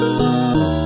Música